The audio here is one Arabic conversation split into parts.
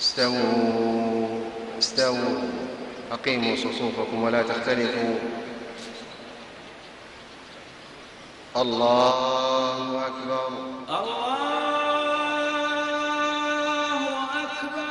استووا استووا أقيموا صفوفكم ولا تختلفوا. الله أكبر. الله أكبر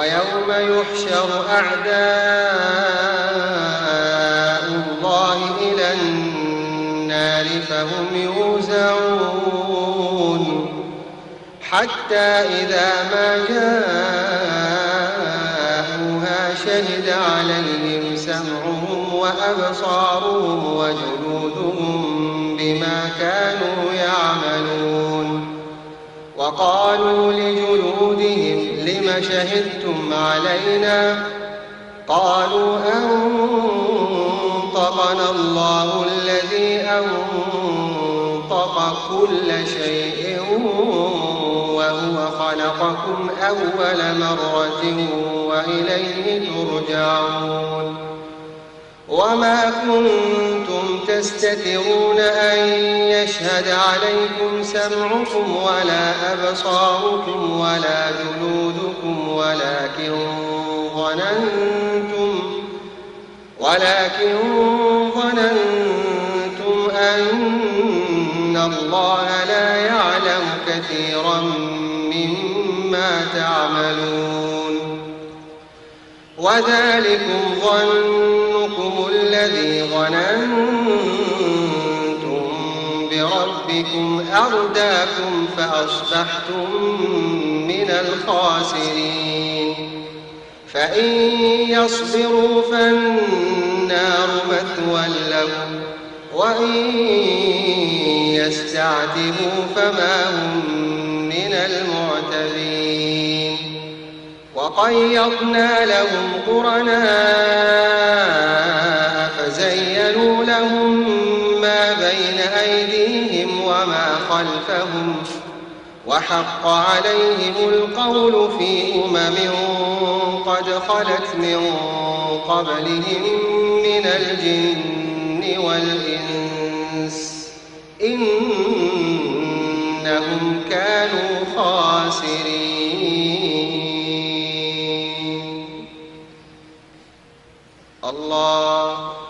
ويوم يحشر أعداء الله إلى النار فهم يوزعون. حتى إذا ما جاءوها شهد عليهم سمعهم وأبصارهم وجلودهم بما كانوا يعملون. وقالوا لجلودهم لم شهدتم علينا قالوا أنطقنا الله الذي أنطق كل شيء وهو خلقكم أول مرة وإليه ترجعون وما كنتم تستترون أن يشهد عليكم سمعكم ولا أبصاركم ولا جلودكم ولكن ظننتم ولكن ظننتم أن الله لا يعلم كثيرا مما تعملون وذلكم ظنكم الذي ظننتم بربكم أرداكم فأصبحتم من الخاسرين. فإن يصبروا فالنار مثوى لهم وإن يستعتبوا فما هم من المعتبين. وقيضنا لهم قرناء فزينوا لهم خلفهم وحق عليهم القول في أمم قد خلت من قبلهم من الجن والإنس إنهم كانوا خاسرين. الله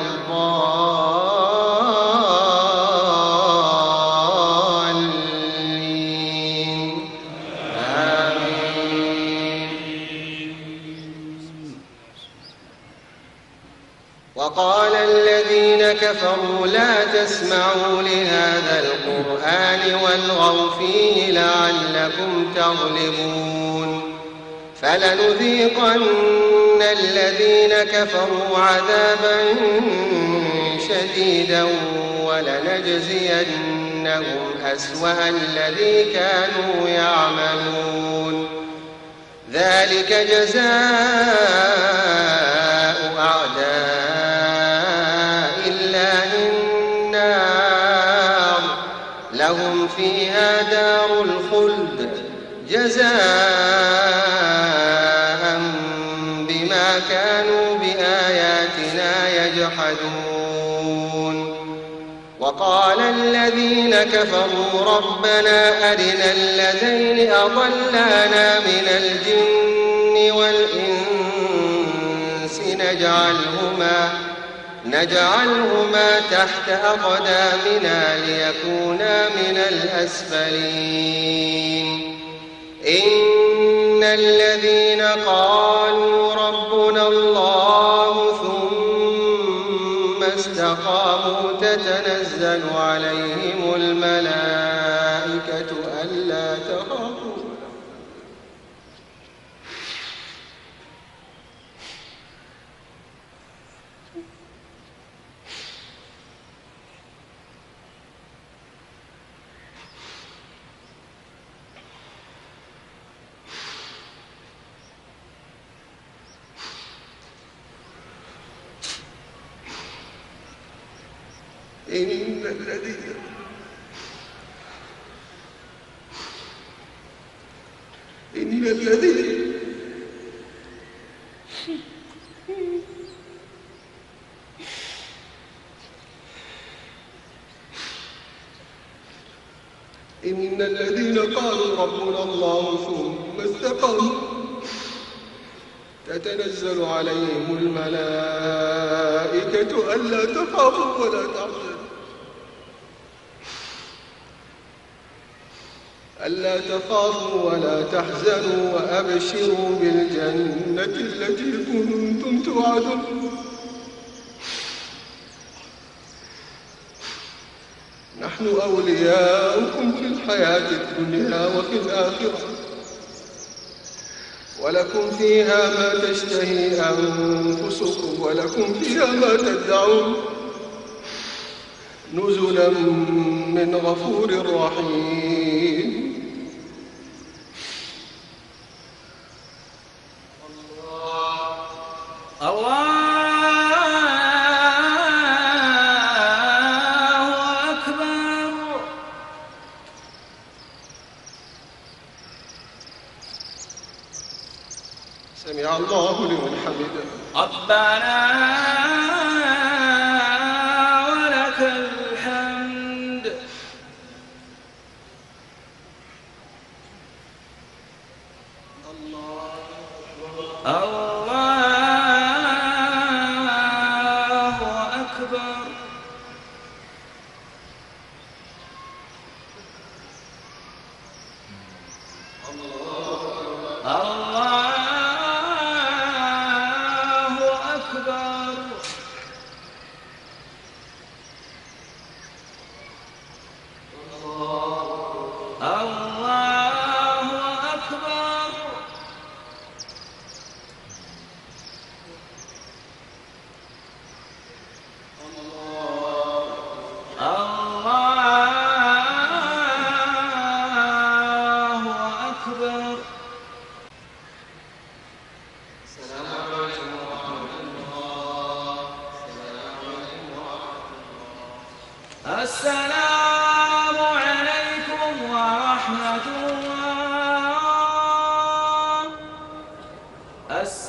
تسمعوا لهذا القرآن والغوا فيه لعلكم تغلبون فلنذيقن الذين كفروا عذابا شديدا ولنجزينهم أسوأ الذي كانوا يعملون. ذلك جزاء الخلد جزاء بما كانوا بآياتنا يجحدون. وقال الذين كفروا ربنا أرنا الذين أضلانا من الجن والإنس نجعلهما نجعلهما تحت أقدامنا ليكونا من الأسفلين. إن الذين قالوا ربنا الله ثم استقاموا تتنزل عليهم الملائكة ألا تخافوا إن الذين إن الذين إن الذين قالوا ربنا الله ثم استقاموا تتنزل عليهم الملائكة ألا تخافوا ولا تحزنوا ألا تخافوا ولا تحزنوا وأبشروا بالجنة التي كنتم توعدون. نحن أولياؤكم في الحياة الدنيا وفي الآخرة. ولكم فيها ما تشتهي أنفسكم ولكم فيها ما تدعون. نزلا من غفور رحيم. الله أكبر. سمع الله لمن حمده. ربنا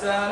السلام